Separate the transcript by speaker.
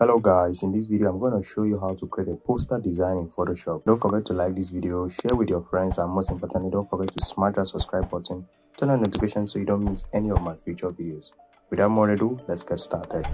Speaker 1: Hello guys, in this video I'm going to show you how to create a poster design in Photoshop. Don't forget to like this video, share with your friends and most importantly don't forget to smash that subscribe button, turn on notifications so you don't miss any of my future videos. Without more ado, let's get started.